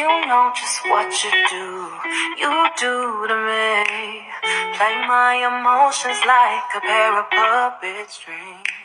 You know just what you do, you do to me. Play my emotions like a pair of puppet strings.